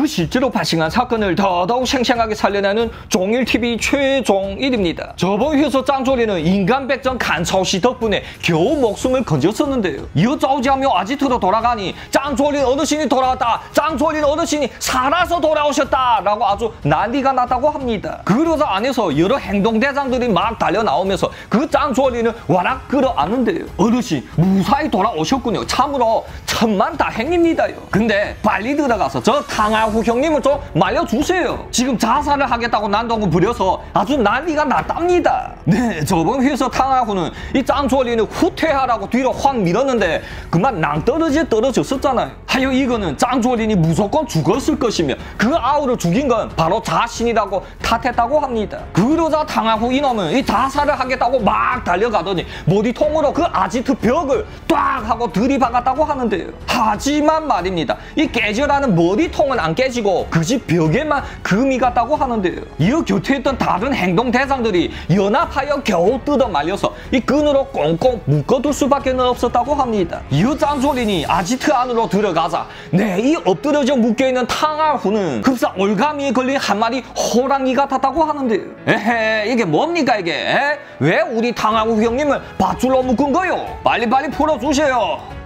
그 실제로 발생한 사건을 더더욱 생생하게 살려내는 종일TV 최종일입니다. 저번 회에서 짱조리는 인간 백전 간차오씨 덕분에 겨우 목숨을 건졌었는데요. 이어 짜오지하며 아지트로 돌아가니 짱조린 어르신이 돌아왔다. 짱조린 어르신이 살아서 돌아오셨다. 라고 아주 난리가 났다고 합니다. 그러자 안에서 여러 행동대장들이 막 달려 나오면서 그 짱조리는 와락 끌어안는데요. 어르신 무사히 돌아오셨군요. 참으로 천만 다행입니다요. 근데 빨리 들어가서 저 강하후 형님을 좀 말려주세요. 지금 자살을 하겠다고 난동을 부려서 아주 난리가 났답니다. 네, 저번 회에서 탕하후는 이 짱조리는 후퇴하라고 뒤로 확 밀었는데 그만 낭떠러지 떨어졌었잖아요. 하여 이거는 짱조린이 무조건 죽었을 것이며 그 아우를 죽인 건 바로 자신이라고 탓했다고 합니다. 그러자 탕하후 이놈은 이 자살을 하겠다고 막 달려가더니 머리통으로 그 아지트 벽을 딱 하고 들이박았다고 하는데 요. 하지만 말입니다. 이 깨져라는 머리통은 안 깨지고 그 집 벽에만 금이 갔다고 하는데요. 이어 있던 다른 행동 대장들이 연합하여 겨우 뜯어 말려서 이 끈으로 꽁꽁 묶어둘 수밖에 없었다고 합니다. 이어 짱조린이 아지트 안으로 들어가자 네, 이 엎드려져 묶여있는 탕알후는 급사 올가미에 걸린 한 마리 호랑이 같았다고 하는데요. 에헤, 이게 뭡니까 이게? 에? 왜 우리 탕알후 형님을 밧줄로 묶은 거요? 빨리빨리 풀어주세요.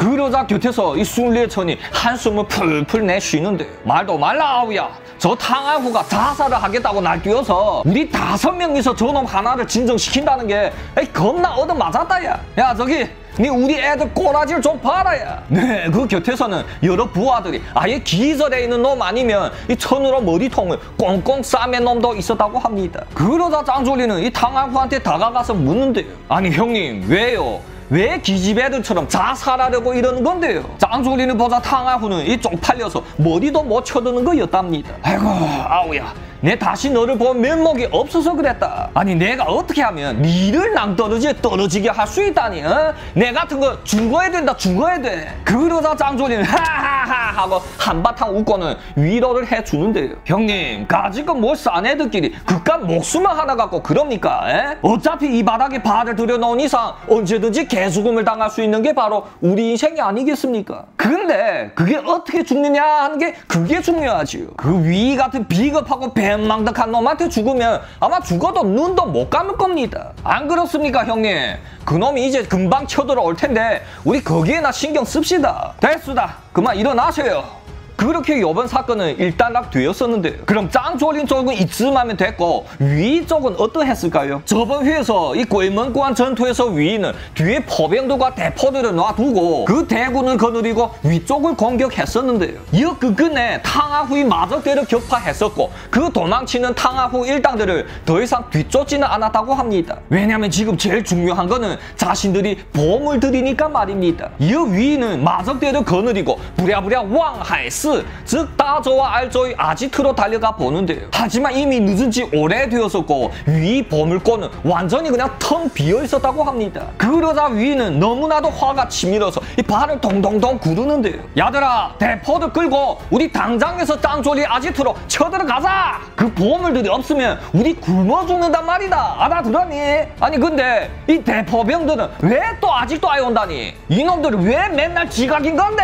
그러자 곁에서 이 순례천이 한숨을 풀풀 내쉬는데 말도 말라 아우야 저 탕아후가 자살을 하겠다고 날뛰어서 우리 다섯 명이서 저놈 하나를 진정시킨다는 게 에이, 겁나 얻어맞았다 야. 야 저기 네 우리 애들 꼬라지를 좀 봐라 야. 네, 그 곁에서는 여러 부하들이 아예 기절해 있는 놈 아니면 이 천으로 머리통을 꽁꽁 싸맨 놈도 있었다고 합니다. 그러다 짱조리는 이 탕아후한테 다가가서 묻는데요. 아니 형님 왜요? 왜 기집애들처럼 자살하려고 이러는 건데요? 짱조리는 보자 탕아후는 이 쪽팔려서 머리도 못 쳐드는 거였답니다. 아이고 아우야 내 다시 너를 본 면목이 없어서 그랬다. 아니 내가 어떻게 하면 니를 낭떠러지에 떨어지게 할 수 있다니 어? 내 같은 거 죽어야 된다 죽어야 돼. 그러자 짱조리는 하하하 하고 한바탕 웃고는 위로를 해주는데요. 형님 가지고 뭘 싸네들끼리 그깟 목숨을 하나 갖고 그럽니까? 에? 어차피 이 바닥에 발을 들여놓은 이상 언제든지 개수금을 당할 수 있는 게 바로 우리 인생이 아니겠습니까? 근데 그게 어떻게 죽느냐 하는 게 그게 중요하지요. 그 위 같은 비겁하고 배 망덕한 놈한테 죽으면 아마 죽어도 눈도 못 감을 겁니다. 안 그렇습니까 형님? 그놈이 이제 금방 쳐들어올 텐데 우리 거기에나 신경 씁시다. 됐수다. 그만 일어나세요. 그렇게 이번 사건은 일단락 되었었는데 그럼 짱조린 쪽은 이쯤하면 됐고 위 쪽은 어떠했을까요? 저번 회에서 이 괭먼관 전투에서 위는 뒤에 포병도가 대포들을 놔두고 그 대군을 거느리고 위쪽을 공격했었는데요. 이어 그 끝에 탕하후이 마적대를 격파했었고 그 도망치는 탕하후 일당들을 더 이상 뒤쫓지는 않았다고 합니다. 왜냐면 지금 제일 중요한 거는 자신들이 보험을 들이니까 말입니다. 이어 위는 마적대를 거느리고 부랴부랴 왕하에스 즉 따저와 알조의 아지트로 달려가 보는데요. 하지만 이미 늦은 지 오래되었었고 위 보물권은 완전히 그냥 텅 비어 있었다고 합니다. 그러자 위는 너무나도 화가 치밀어서 이 발을 동동동 구르는데요. 야들아 대포를 끌고 우리 당장에서 짱조리 아지트로 쳐들어가자. 그 보물들이 없으면 우리 굶어 죽는단 말이다. 알아들었니? 아니 근데 이 대포병들은 왜 또 아직도 아예 온다니? 이놈들은 왜 맨날 지각인 건데?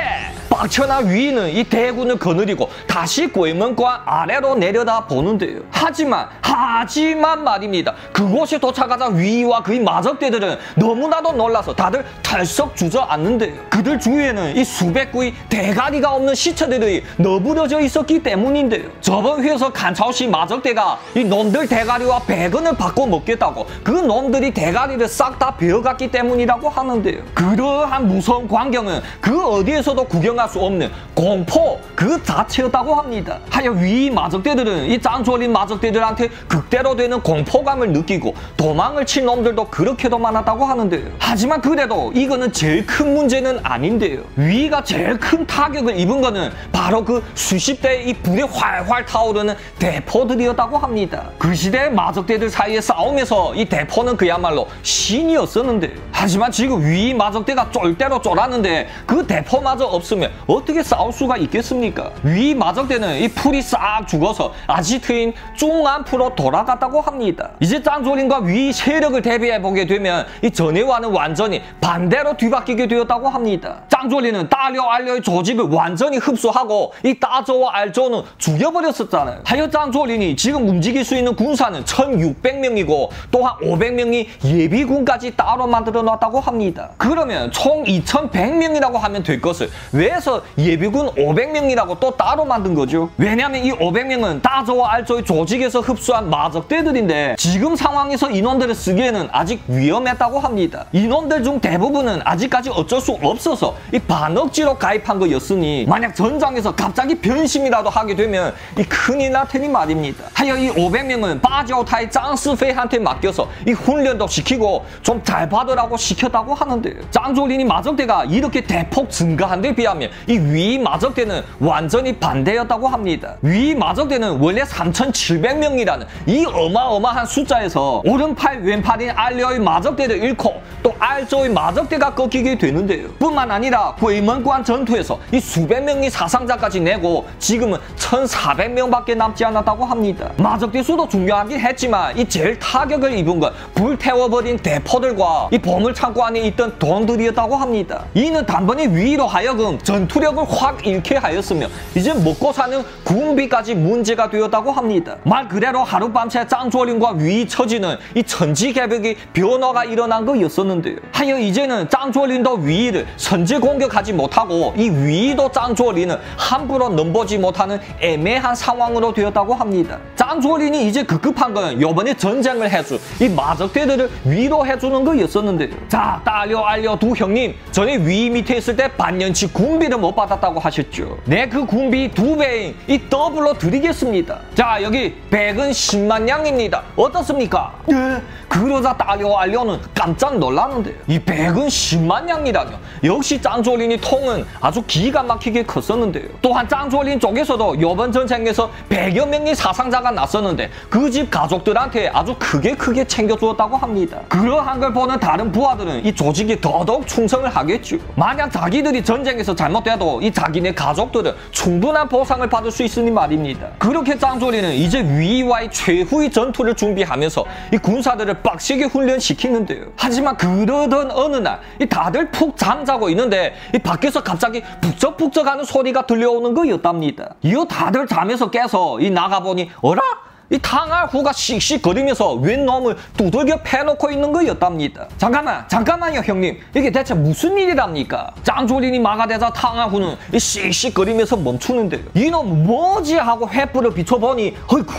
빡쳐나 위는 이 대 군을 거느리고 다시 괭문과 아래로 내려다 보는데요. 하지만 하지만 말입니다. 그곳에 도착하자 위와 그의 마적대들은 너무나도 놀라서 다들 털썩 주저앉는데요. 그들 주위에는 이 수백 구의 대가리가 없는 시체들이 너부러져 있었기 때문인데요. 저번 회에서 간차오시 마적대가 이 놈들 대가리와 배근을 바꿔 먹겠다고 그 놈들이 대가리를 싹 다 베어갔기 때문이라고 하는데요. 그러한 무서운 광경은 그 어디에서도 구경할 수 없는 공포 그 자체였다고 합니다. 하여 위 마적대들은 이 짱조린 마적대들한테 극대로 되는 공포감을 느끼고 도망을 친 놈들도 그렇게도 많았다고 하는데요. 하지만 그래도 이거는 제일 큰 문제는 아닌데요. 위가 제일 큰 타격을 입은 거는 바로 그 수십 대의 이 불에 활활 타오르는 대포들이었다고 합니다. 그 시대 마적대들 사이에 싸움에서 이 대포는 그야말로 신이었었는데 하지만 지금 위 마적대가 쫄대로 쫄았는데 그 대포마저 없으면 어떻게 나올 수가 있겠습니까? 위 마적대는 이 풀이 싹 죽어서 아지트인 중안프로 돌아갔다고 합니다. 이제 짱조린과 위 세력을 대비해 보게 되면 이 전에와는 완전히 반대로 뒤바뀌게 되었다고 합니다. 짱조린은 따려 알려의 조직을 완전히 흡수하고 이 따저와 알조는 죽여버렸었잖아요. 하여 짱조린이 지금 움직일 수 있는 군사는 1600명이고 또한 500명이 예비군까지 따로 만들어 놨다고 합니다. 그러면 총 2100명이라고 하면 될 것을 왜서 예비군 500명 이라고 또 따로 만든 거죠? 왜냐하면 이 500명은 따저와 알조의 조직에서 흡수한 마적대들인데 지금 상황에서 인원들을 쓰기에는 아직 위험했다고 합니다. 인원들 중 대부분은 아직까지 어쩔 수 없어서 이 반억지로 가입한 거였으니 만약 전장에서 갑자기 변심이라도 하게 되면 이 큰일 날 테니 말입니다. 하여 이 500명은 빠지오타의 짱스페이한테 맡겨서 이 훈련도 시키고 좀 잘 받으라고 시켰다고 하는데요. 짱조린이 마적대가 이렇게 대폭 증가한 데 비하면 이 위 마적대는 완전히 반대였다고 합니다. 위 마적대는 원래 3,700명이라는 이 어마어마한 숫자에서 오른팔 왼팔인 알려의 마적대를 잃고 또 알조의 마적대가 꺾이게 되는데요. 뿐만 아니라 구이먼관 전투에서 이 수백 명이 사상자까지 내고 지금은 1,400명밖에 남지 않았다고 합니다. 마적대 수도 중요하긴 했지만 이 제일 타격을 입은 건 불태워버린 대포들과 이 보물 창고 안에 있던 돈들이었다고 합니다. 이는 단번에 위로 하여금 전투력을 확 잃게 하 였으며 이제 먹고 사는 군비까지 문제가 되었다고 합니다. 말 그대로 하룻밤새 짱조린과 위 처지는 이 천지개벽이 변화가 일어난 거였었는데요. 하여 이제는 짱조린도 위를 선제 공격하지 못하고 이 위도 짱조린을 함부로 넘보지 못하는 애매한 상황으로 되었다고 합니다. 짱조린이 이제 급급한 건 요번에 전쟁을 해줄 이 마적대들을 위로해주는 거였었는데요. 자, 딸려 알려 두 형님 전에 위 밑에 있을 때 반년치 군비를 못 받았다고 하셨죠. 네, 그 군비 두 배인 이 더블로 드리겠습니다. 자, 여기 백은 10만 양입니다. 어떻습니까? 네, 그러자 딸려 알려는 깜짝 놀랐는데요. 이 백은 10만 양이라뇨. 역시 짱조린이 통은 아주 기가 막히게 컸었는데요. 또한 짱조린 쪽에서도 이번 전쟁에서 100여 명의 사상자가 났었는데 그 집 가족들한테 아주 크게 크게 챙겨주었다고 합니다. 그러한 걸 보는 다른 부하들은 이 조직에 더더욱 충성을 하겠죠. 만약 자기들이 전쟁에서 잘못돼도 이 자기네 가족들은 충분한 보상을 받을 수 있으니 말입니다. 그렇게 짱조리는 이제 위와의 최후의 전투를 준비하면서 이 군사들을 빡시게 훈련시키는데요. 하지만 그러던 어느 날 이 다들 푹 잠자고 있는데 이 밖에서 갑자기 북적북적하는 소리가 들려오는 거였답니다. 이어 다들 잠에서 깨서 이 나가보니 어라? 이 탕알후가 씩씩거리면서 웬 놈을 두들겨 패놓고 있는 거였답니다. 잠깐만, 잠깐만요, 형님. 이게 대체 무슨 일이랍니까? 짱조린이 막아대자 탕알후는 이 씩씩거리면서 멈추는데요. 이놈 뭐지? 하고 횃불을 비춰보니, 어이구.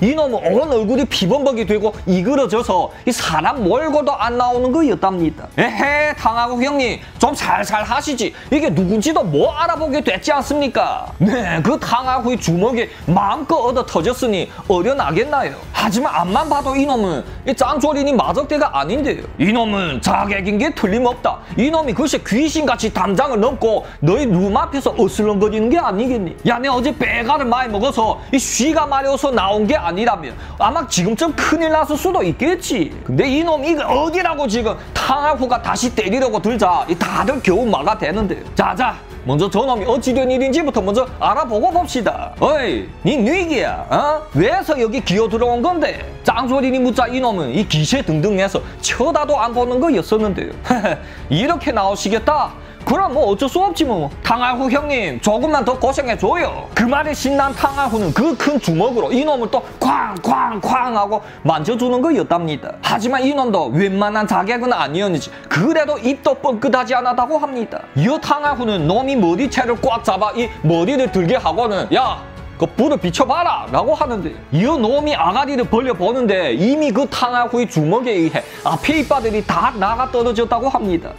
이놈은 온 얼굴이 피범벅이 되고 이그러져서 이 사람 몰고도 안 나오는 거였답니다. 에헤 탕하고 형님 좀 살살 하시지 이게 누군지도 뭐 알아보게 됐지 않습니까? 네그 탕하고의 주먹이 마음껏 얻어 터졌으니 어려나겠나요? 하지만 앞만 봐도 이놈은 이 짱조린이 마적대가 아닌데요. 이놈은 자객인 게 틀림없다. 이놈이 글쎄 귀신같이 담장을 넘고 너희 눈 앞에서 어슬렁거리는 게 아니겠니? 야 내 어제 배가를 많이 먹어서 이 쉬가 마려서 나온 게 아니 라면 아마 지금쯤 큰일 났을 수도 있겠지. 근데 이놈 이거 어디라고 지금 탕하후가 다시 때리려고 들자 이 다들 겨우 막아 대는데. 자자 먼저 저놈이 어찌된 일인지부터 먼저 알아보고 봅시다. 어이, 니 뉘기야, 어? 왜서 여기 기어 들어온 건데? 짱소리니 묻자 이놈은 이 기세 등등해서 쳐다도 안 보는 거였었는데요. 이렇게 나오시겠다? 그럼 뭐 어쩔 수 없지 뭐. 탕알후 형님 조금만 더 고생해줘요. 그 말에 신난 탕알후는 그 큰 주먹으로 이놈을 또 쾅쾅쾅 하고 만져주는 거였답니다. 하지만 이놈도 웬만한 자객은 아니었는지 그래도 입도 뻥끗하지 않았다고 합니다. 이어 탕알후는 놈이 머리채를 꽉 잡아 이 머리를 들게 하고는 야그 불을 비춰봐라 라고 하는데 이 놈이 아가리를 벌려보는데 이미 그 탕하후의 주먹에 의해 앞에 이빨들이 다 나가 떨어졌다고 합니다.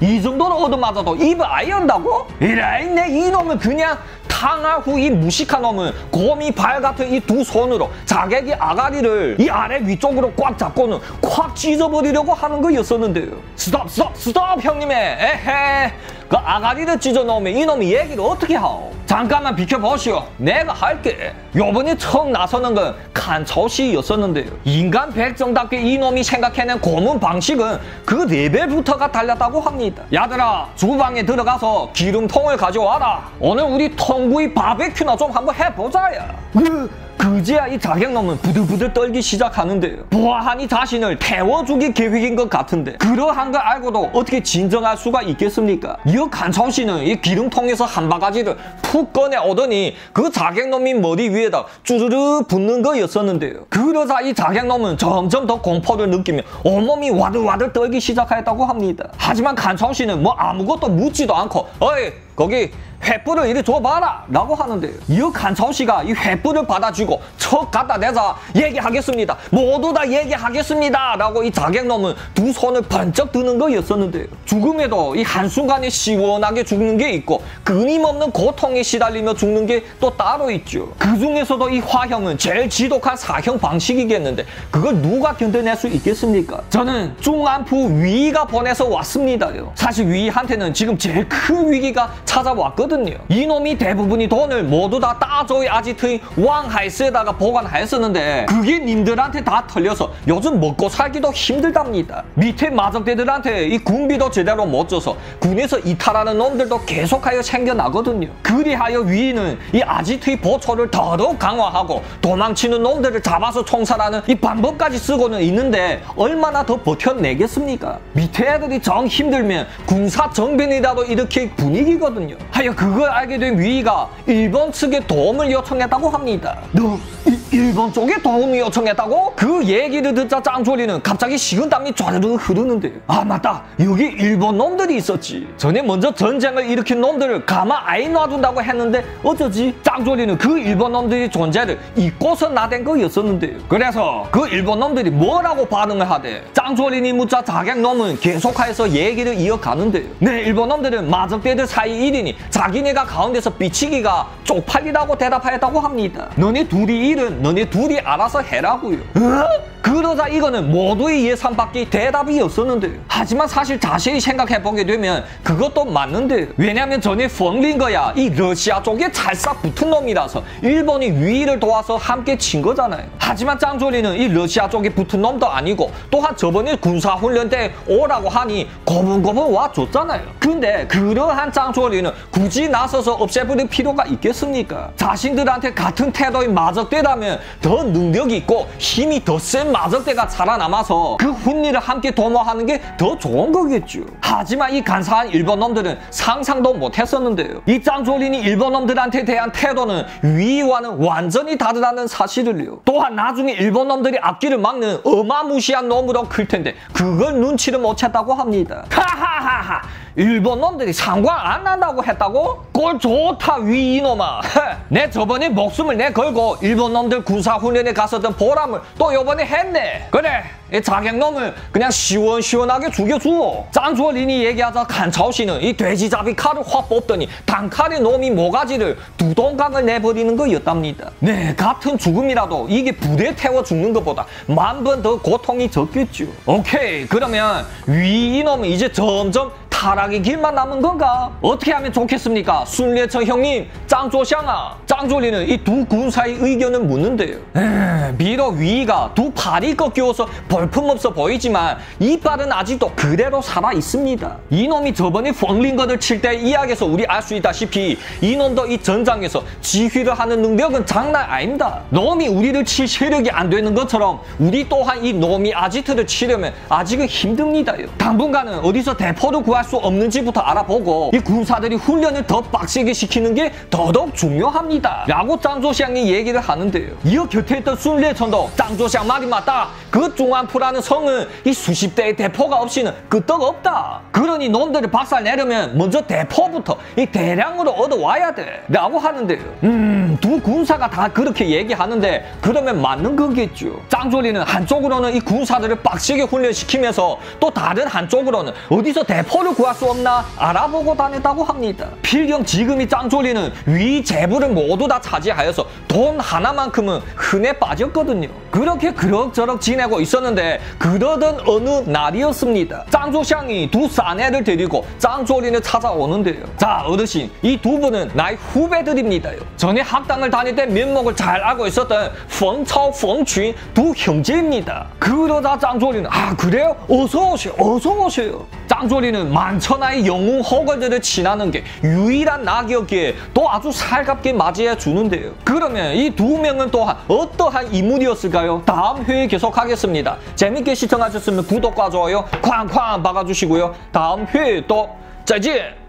이 정도로 얻어맞아도 입을 아예 한다고? 이라이네 이놈은 그냥 탕하후 이 무식한 놈은 곰이 발 같은 이 두 손으로 자객이 아가리를 이 아래 위쪽으로 꽉 잡고는 콱 찢어버리려고 하는 거였었는데요. 스톱 스톱 스톱 형님의 에헤 그 아가리를 찢어놓으면 이놈이 얘기를 어떻게 하오? 잠깐만 비켜보시오. 내가 할게. 요번에 처음 나서는 건 칸초시였었는데요. 인간 백정답게 이놈이 생각해낸 고문 방식은 그 레벨부터가 달랐다고 합니다. 야들아, 주방에 들어가서 기름통을 가져와라. 오늘 우리 통 구이 바베큐나 좀 한번 해보자야. 그, 그제야 이 자객놈은 부들부들 떨기 시작하는데요. 보아하니 자신을 태워주기 계획인 것 같은데 그러한 걸 알고도 어떻게 진정할 수가 있겠습니까? 이어 간청 씨는 이 기름통에서 한 바가지를 푹 꺼내 오더니 그 자객놈이 머리 위에다 쭈르르 붙는 거였었는데요. 그러자 이 자객놈은 점점 더 공포를 느끼며 온몸이 와들와들 떨기 시작했다고 합니다. 하지만 간청 씨는 뭐 아무것도 묻지도 않고 어이 거기 횃불을 이리 줘봐라 라고 하는데요. 이어 간청 씨가 이 횃불을 받아주고 척 갖다 대자 얘기하겠습니다. 모두 다 얘기하겠습니다 라고 이 자객놈은 두 손을 번쩍 드는 거였었는데요. 죽음에도 이 한순간에 시원하게 죽는 게 있고 끊임없는 고통에 시달리며 죽는 게 또 따로 있죠. 그 중에서도 이 화형은 제일 지독한 사형 방식이겠는데 그걸 누가 견뎌낼 수 있겠습니까? 저는 중안부 위가 보내서 왔습니다요. 사실 위한테는 지금 제일 큰 위기가 찾아왔거든요. 이놈이 대부분이 돈을 모두 다 따조의 아지트의 왕하이스에다가 보관하였었는데 그게 님들한테 다 털려서 요즘 먹고 살기도 힘들답니다. 밑에 마적대들한테 이 군비도 제대로 못 줘서 군에서 이탈하는 놈들도 계속하여 생겨나거든요. 그리하여 위인은 이 아지트의 보초를 더더욱 강화하고 도망치는 놈들을 잡아서 총살하는 이 방법까지 쓰고는 있는데 얼마나 더 버텨내겠습니까? 밑에 애들이 정 힘들면 군사 정변이라도 일으킬 분위기거든요. 하여 그걸 알게 된 위가 일본 측에 도움을 요청했다고 합니다. 너 이, 일본 쪽에 도움을 요청했다고? 그 얘기를 듣자 짱조리는 갑자기 식은땀이 쫘르르 흐르는데 아 맞다. 여기 일본 놈들이 있었지. 전에 먼저 전쟁을 일으킨 놈들을 가만 아이 놔둔다고 했는데 어쩌지? 짱조리는 그 일본 놈들의 존재를 잊고서 나댄 거였었는데요 그래서 그 일본 놈들이 뭐라고 반응을 하대? 짱조리니 묻자 자객 놈은 계속해서 얘기를 이어가는데요 네 일본 놈들은 마적대들 사이 일이니 자기네가 가운데서 비치기가 쪽팔리다고 대답하였다고 합니다 너네 둘이 일은 너네 둘이 알아서 해라고요. 어? 그러자 이거는 모두의 예상 밖의 대답이었었는데 하지만 사실 자세히 생각해보게 되면 그것도 맞는데 왜냐면 전에 펑링거야 이 러시아 쪽에 찰싹 붙은 놈이라서 일본이 위를 도와서 함께 친 거잖아요. 하지만 짱조리는 이 러시아 쪽에 붙은 놈도 아니고 또한 저번에 군사훈련 때 오라고 하니 고분고분 와줬잖아요. 근데 그러한 짱조리 는 굳이 나서서 없애버릴 필요가 있겠습니까? 자신들한테 같은 태도의 마적대라면 더 능력이 있고 힘이 더 센 마적대가 살아남아서 그 훈리를 함께 도모하는 게 더 좋은 거겠죠. 하지만 이 간사한 일본 놈들은 상상도 못했었는데요. 이 짱조린이 일본 놈들한테 대한 태도는 위와는 완전히 다르다는 사실을요. 또한 나중에 일본 놈들이 앞길을 막는 어마무시한 놈으로 클 텐데 그걸 눈치를 못 챘다고 합니다. 하하하하. 일본 놈들이 상관 안 난다고 했다고? 꼴 좋다 위 이놈아. 내 저번에 목숨을 내 걸고 일본 놈들 군사훈련에 갔었던 보람을 또 요번에 했네. 그래 이 자객놈을 그냥 시원시원하게 죽여주어. 짱조린이 얘기하자 간차오씨는 이 돼지잡이 칼을 확 뽑더니 단칼에 놈이 모가지를 두 동강을 내버리는 거였답니다. 네 같은 죽음이라도 이게 부대에 태워 죽는 것보다 만 번 더 고통이 적겠죠. 오케이 그러면 위 이놈은 이제 점점 타락의 길만 남은 건가? 어떻게 하면 좋겠습니까? 순례청 형님, 짱조샹아. 짱조리는 이 두 군사의 의견을 묻는데요. 에, 비록 위가 두 팔이 꺾여서 볼품없어 보이지만 이빨은 아직도 그대로 살아 있습니다. 이놈이 저번에 펑링거를 칠때 이야기에서 우리 알 수 있다시피 이놈도 이 전장에서 지휘를 하는 능력은 장난 아닙니다. 놈이 우리를 칠 세력이 안 되는 것처럼 우리 또한 이 놈이 아지트를 치려면 아직은 힘듭니다요. 당분간은 어디서 대포를 구할 수 없는지부터 알아보고 이 군사들이 훈련을 더 빡세게 시키는 게 더더욱 중요합니다. 라고 짱조샹이 얘기를 하는데요. 이어 곁에 있던 순례 천도 짱조샹 말이 맞다. 그 중안푸라는 성은 이 수십 대의 대포가 없이는 끄떡 없다. 그러니 놈들을 박살내려면 먼저 대포부터 이 대량으로 얻어와야 돼. 라고 하는데요. 음, 두 군사가 다 그렇게 얘기하는데 그러면 맞는 거겠죠. 짱조리는 한쪽으로는 이 군사들을 빡세게 훈련시키면서 또 다른 한쪽으로는 어디서 대포를 구할 수 없나 알아보고 다녔다고 합니다. 필경 지금이 짱조리는 위 재부를 모두 다 차지하여서 돈 하나만큼은 흔해 빠졌거든요. 그렇게 그럭저럭 지나 지내고 있었는데 그러던 어느 날이었습니다. 짱조샹이 두 사내를 데리고 짱조린을 찾아오는데요. 자 어르신 이 두 분은 나의 후배들입니다요. 전에 학당을 다닐 때 면목을 잘 알고 있었던 펑차오 펑춘 두 형제입니다. 그러다 짱조리는 아 그래요? 어서 오세요. 어서 오세요. 짱조리는 만천하의 영웅 허걸들을 지나는 게 유일한 낙이었기에 또 아주 살갑게 맞이해 주는데요. 그러면 이 두 명은 또한 어떠한 인물이었을까요? 다음 회에 계속하겠습니다. 재밌게 시청하셨으면 구독과 좋아요 쾅쾅 박아주시고요. 다음 회에 또再见。